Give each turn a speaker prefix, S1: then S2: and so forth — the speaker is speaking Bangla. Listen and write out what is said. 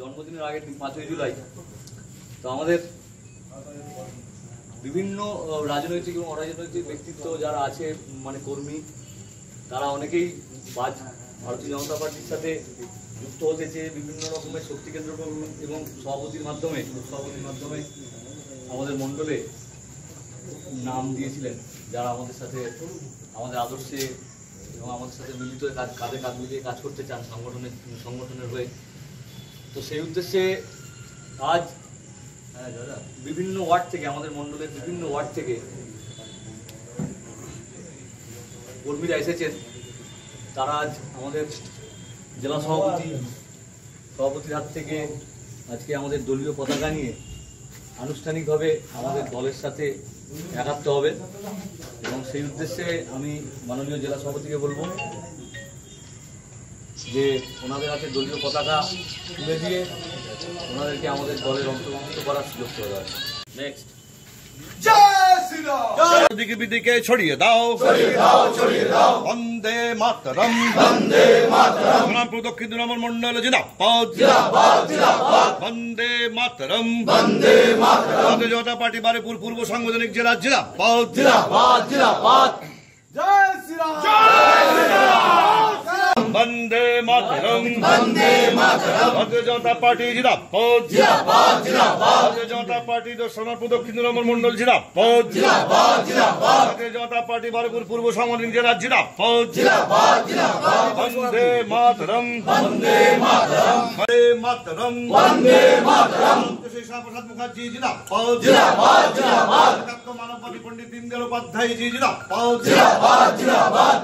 S1: জন্মদিনের আগের দিন পাঁচই জুলাই। তো আমাদের বিভিন্ন রাজনৈতিক এবং অরাজনৈতিক ব্যক্তিত্ব যারা আছে মানে কর্মী, তারা অনেকেই বাজ ভারতীয় জনতা পার্টির সাথে যুক্ত হতে চেয়ে বিভিন্ন রকমের শক্তি কেন্দ্র এবং সভাপতির মাধ্যমে সভাপতির মাধ্যমে আমাদের মণ্ডলে নাম দিয়েছিলেন, যারা আমাদের সাথে, আমাদের আদর্শে এবং আমাদের সাথে মিলিত কাজ, কাঁধে কাঁধ মিলিয়ে কাজ করতে চান সংগঠনের সংগঠনের হয়ে। তো সেই উদ্দেশ্যে আজ হ্যাঁ বিভিন্ন ওয়ার্ড থেকে, আমাদের মণ্ডলের বিভিন্ন ওয়ার্ড থেকে কর্মীরা এসেছেন। তারা আজ আমাদের জেলা সভাপতি, সভাপতির হাত থেকে আজকে আমাদের দলীয় পতাকা নিয়ে আনুষ্ঠানিকভাবে আমাদের দলের সাথে একাত্ম হবে এবং সেই উদ্দেশ্যে আমি মাননীয় জেলা সভাপতিকে বলব যে ওনাদের হাতে দলীয় পতাকা তুলে দিয়ে ওনাদেরকে আমাদের দলের অন্তর্ভুক্ত করার সুযোগ করে দেওয়া নেক্সট
S2: দিকে বিদিকে ছড়িয়ে দাও। বন্দে মাতরম। তৃণমূল মন্ডল জিনাপদ বন্দে মাতরম। ভারতীয় জনতা পার্টি বারেপুর পূর্ব সাংগঠনিক জেলা জিনাপদ বন্দে মাতরম। ভারতীয় জনতা পার্টি জিনাপদ ভারতীয় জনতা পার্টি সোনার প্রদক্ষিণ তৃণমূল মন্ডল জিনাপদ ভারতীয় জনতা পার্টি বারেপুর পূর্ব সাংগঠনিক জেলা জিনাপদ বন্দে মাতরম। বন্দে মাতরম। বন্দে মাতরম। বন্দে মাতরম। শ্রী শ্যামপ্রসাদ মুখার্জি জিনাপদ জিনাপদ জিনাপদ মানববাদী পণ্ডিত দীনদয়াল উপাধ্যায় জি জিনাপদ জিনাপদ জিনাপদ